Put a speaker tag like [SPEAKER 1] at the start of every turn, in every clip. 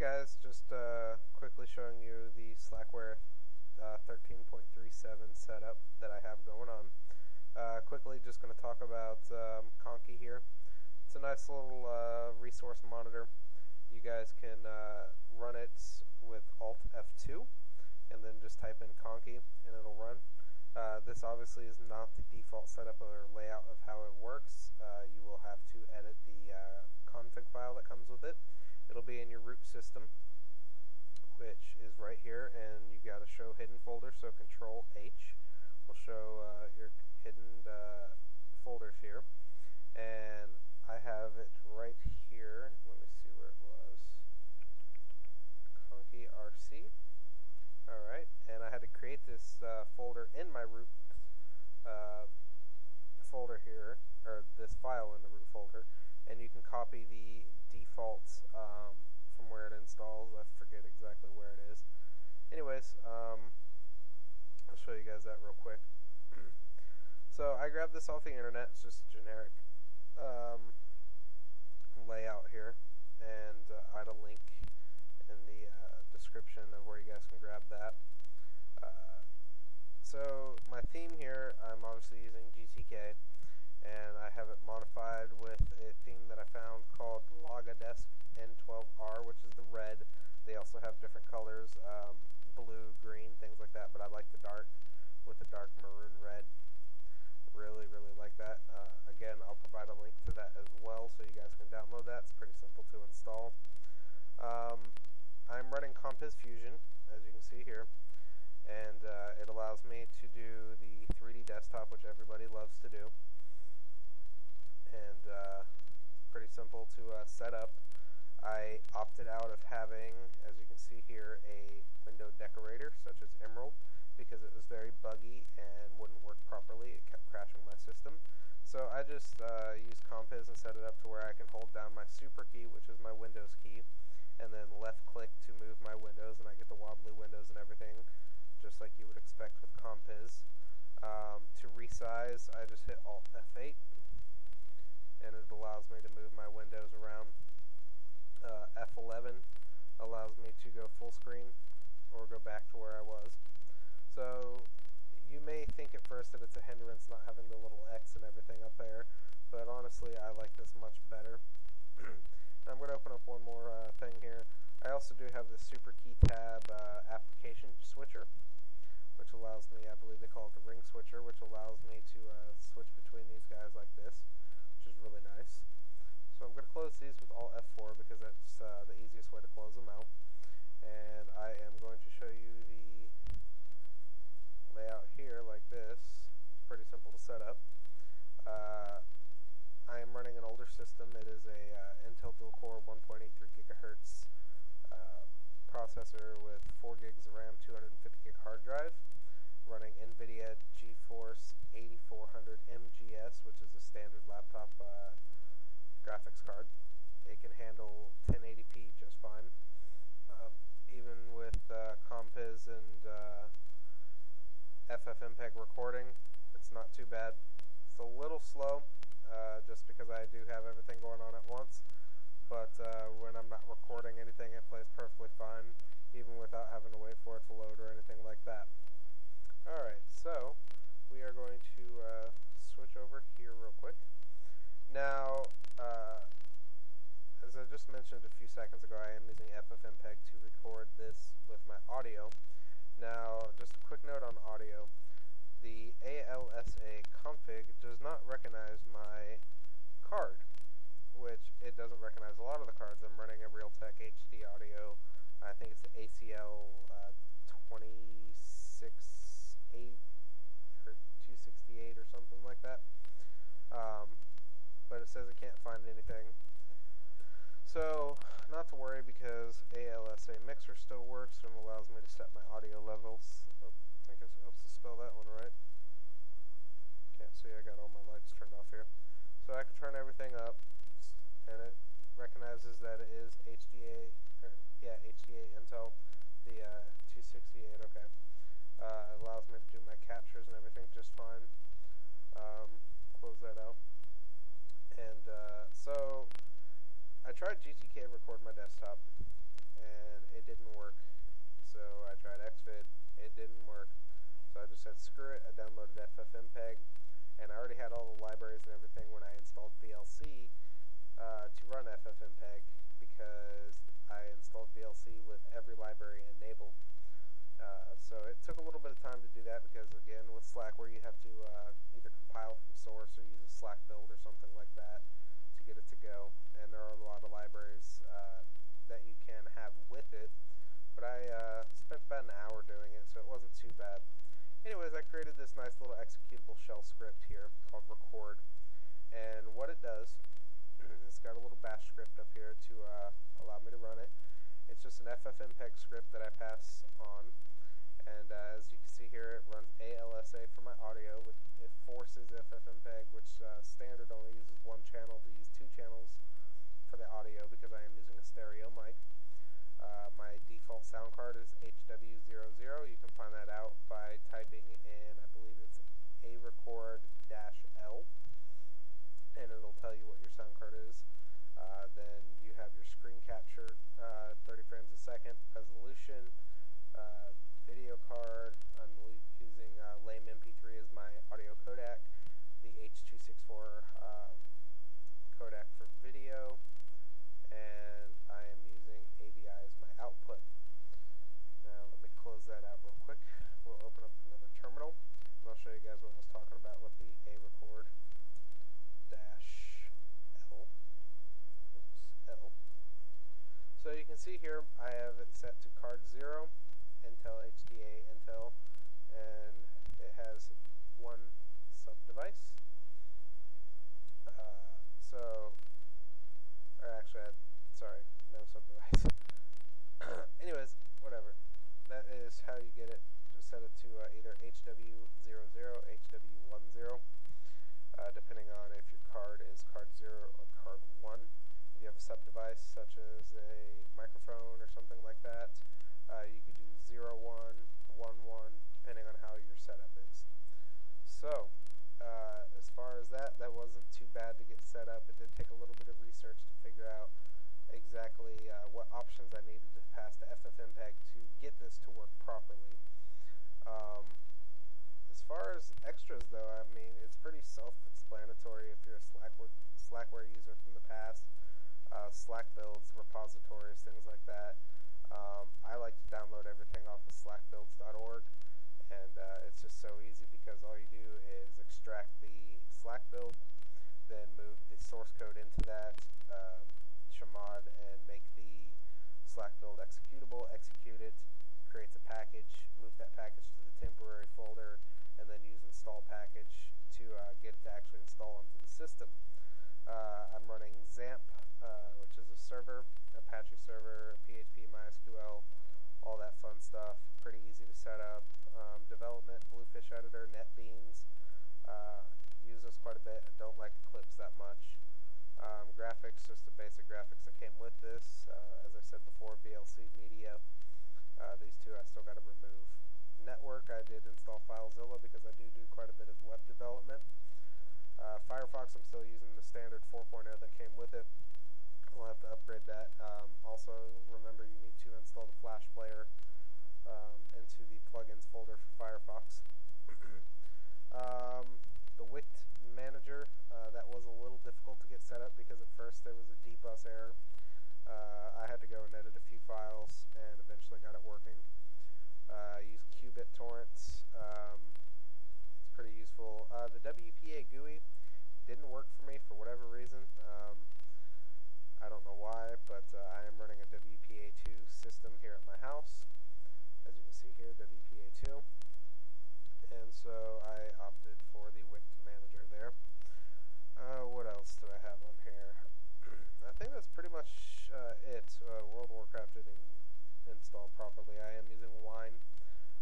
[SPEAKER 1] guys, just uh, quickly showing you the Slackware uh, 13.37 setup that I have going on. Uh, quickly, just going to talk about um, Conky here. It's a nice little uh, resource monitor. You guys can uh, run it with Alt F2 and then just type in Conky and it'll run. Uh, this obviously is not the default setup or layout of how it works. You will have to edit the config file that comes with it. It'll be in your root system, which is right here, and you got to show hidden folder. So Control H will show uh, your hidden uh, folders here, and I have it right here. Let me see where it was. Conky RC. Alright, and I had to create this uh, folder in my root uh, folder here, or this file in the root folder, and you can copy the default um, from where it installs. I forget exactly where it is. Anyways, um, I'll show you guys that real quick. so I grabbed this off the internet. It's just generic um, layout here, and uh, I had a link in the uh, description of where you guys can grab that. Uh, so my theme here, I'm obviously using GTK, and I have it modified with a theme that I found called Logadesk N12R, which is the red. They also have different colors, um, blue, green, things like that, but I like the dark with the dark maroon red. Really, really like that. Uh, again, I'll provide a link to that as well so you guys can pretty simple to install. Um, I'm running Compiz Fusion, as you can see here, and uh, it allows me to do the 3D desktop, which everybody loves to do. And uh, pretty simple to uh, set up. I opted out of having, as you can see here, a window decorator such as Emerald because it was very buggy and wouldn't work properly. It kept crashing my system. So I just uh, used Compiz and set it up to where I can hold down my super key, which is my Windows key, and then left click to move my windows and I get the wobbly windows and everything just like you would expect with Compiz. Um, to resize I just hit Alt F8 and it allows me to move my windows around. Uh, F11 allows me to go full screen or go back to where I was. So you may think at first that it's a hindrance not having the little X and everything up there, but honestly I like this much better. I'm going to open up one more uh, thing here. I also do have the Super Key Tab uh, application switcher, which allows me, I believe they call it the ring switcher, which allows me to uh, switch between these guys like this, which is really nice. So I'm going to close these with Alt F4 because that's uh, the easiest way to close them out. And I am going to show you the layout here like this. It's pretty simple to set up. Uh, I am running an older system. It is a uh, Intel dual-core 1.83 gigahertz uh, processor with 4 gigs of RAM, 250 gig hard drive, running NVIDIA GeForce 8400 MGS, which is a standard laptop uh, graphics card. It can handle 1080p just fine. Um, even with uh, Compiz and uh, FFmpeg recording, it's not too bad. It's a little slow, uh, just because I do have everything going on at once. But uh, when I'm not recording anything, it plays perfectly fine, even without having to wait for it to load or anything like that. Alright, so we are going to uh, switch over here real quick. Now, uh, as I just mentioned a few seconds ago, I am using FFmpeg to record this with my audio. Now, just a quick note on audio the ALSA does not recognize my card, which it doesn't recognize a lot of the cards. I'm running a Realtek HD audio. I think it's the ACL uh, 268 or 268 or something like that. Um, but it says it can't find anything. So, not to worry because ALSA Mixer still works and allows me to set my audio levels. Oh, I guess it helps to spell that one right. Can't see, I got all my lights turned off here. So I can turn everything up, and it recognizes that it is HDA, or, yeah, HDA Intel, the uh, 268, okay. Uh, it allows me to do my captures and everything just fine. Um, close that out. And uh, so I tried gtk-recordMyDesktop, and it didn't work. So I tried Xvid, it didn't work. So I just said screw it. I downloaded FFmpeg, and I already had all the libraries and everything when I installed VLC uh, to run FFmpeg because I installed VLC with every library enabled. Uh, so it took a little bit of time to do that because again with Slackware you have to uh, either compile from source or use a Slack build or something like that to get it to go. And there are a lot of libraries uh, that you can have with it. But I uh, spent about an hour doing it, so it wasn't too bad. Anyways, I created this nice little executable shell script here called record. And what it does, it's got a little bash script up here to uh, allow me to run it. It's just an FFmpeg script that I pass on and uh, as you can see here, it runs ALSA for my audio. It forces FFmpeg, which uh, standard only uses one channel, to use two channels for the audio because I am using a stereo mic. Uh, my default sound card is HW00. You can find that out by typing in, I believe it's arecord dash L, and it'll tell you what your sound card is. Uh, then you have your screen capture, uh, 30 frames a second resolution. Uh, video card. I'm using uh, Lame MP3 as my audio codec, the H.264 uh, codec for video, and I am using AVI as my output. Now let me close that out real quick. We'll open up another terminal, and I'll show you guys what I was talking about with the arecord dash L. Oops, L. So you can see here I have it set to card 0 Intel HDA Intel, and it has one sub device. Uh, so, or actually, sorry, no sub device. Anyways, whatever. That is how you get it. Just set it to uh, either HW00, HW10, uh, depending on if your card is card 0 or card 1. If you have a sub device such as a microphone or something like that, uh, you could do 0, 1, 1, 1, depending on how your setup is. So, uh, as far as that, that wasn't too bad to get set up. It did take a little bit of research to figure out exactly uh, what options I needed pass FFmpeg to get this to work properly. Um, as far as extras, though, I mean, it's pretty self-explanatory if you're a Slackware, Slackware user from the past. Uh, Slack builds, repositories, things like that. Um, I like to download everything off of slackbuilds.org, and uh, it's just so easy because all you do is extract the Slack build, then move the source code into that um, Slack build executable, execute it, creates a package, move that package to the temporary folder, and then use install package to uh, get it to actually install onto the system. Uh, I'm running XAMPP, uh, which is a server, Apache server, PHP, MySQL, all that fun stuff. Pretty easy to set up. Um, development, Bluefish Editor, NetBeans. Uh, use this quite a bit. Don't like Eclipse that much. Um, graphics, just the basic graphics that came with this. Uh, as I said before, VLC Media. Uh, these two I still got to remove. Network, I did install FileZilla because I do do quite a bit of web development. Uh, Firefox, I'm still using the standard 4.0 that came with it. We'll have to upgrade that. Um, also, remember you need to install the Flash Player um, into the plugins folder for Firefox. um, the Wicd Manager, uh, that was a little difficult to get set up because at first there was a dbus error. Uh, I had to go and edit a few files and eventually got it working. Uh, I used Qubit torrents. Um, pretty useful. Uh, the WPA GUI didn't work for me for whatever reason. Um, I don't know why, but uh, I am running a WPA2 system here at my house. As you can see here, WPA2. And so I opted for the Wicd manager there. Uh, what else do I have on here? I think that's pretty much uh, it. Uh, World of Warcraft didn't install properly. I am using Wine.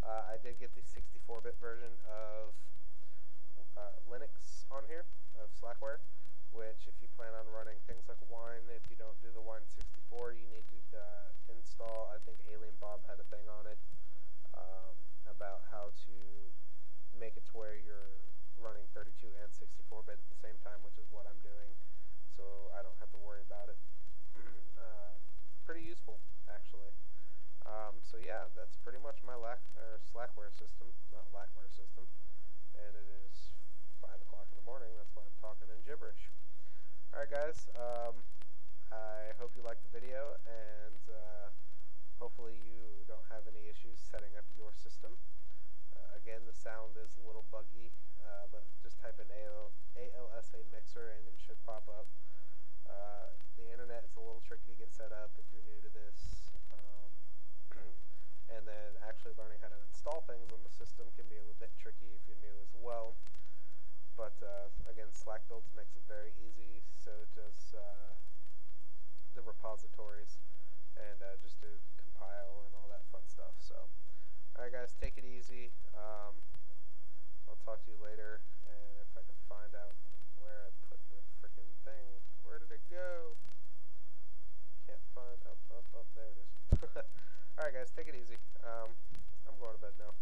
[SPEAKER 1] Uh, I did get the 64-bit version of uh, Linux on here of Slackware, which if you plan on running things like Wine, if you don't do the Wine 64, you need to uh, install, I think Alien Bob had a thing on it um, about how to make it to where you're running 32 and 64 bit at the same time, which is what I'm doing, so I don't have to worry about it. uh, pretty useful, actually. Um, so yeah, that's pretty much my lack or Slackware system, not Lackware system, and it is five o'clock in the morning. That's why I'm talking in gibberish. All right, guys. Um, I hope you liked the video, and uh, hopefully you don't have any issues setting up your system. Uh, again, the sound is a little buggy, uh, but just type in AL- ALSA mixer and it should pop up. Uh, the internet is a little tricky to get set up if you're new to this. And then actually learning how to install things on the system can be a little bit tricky if you're new as well. But uh, again, Slack builds makes it very easy. So does uh, the repositories, and uh, just to compile and all that fun stuff. So, all right, guys, take it easy. Um, I'll talk to you later, and if I can find out where I put the freaking thing, where did it go? Can't find. Oh, oh, oh, there it is. all right, guys, take it easy. Um, I'm going to bed now.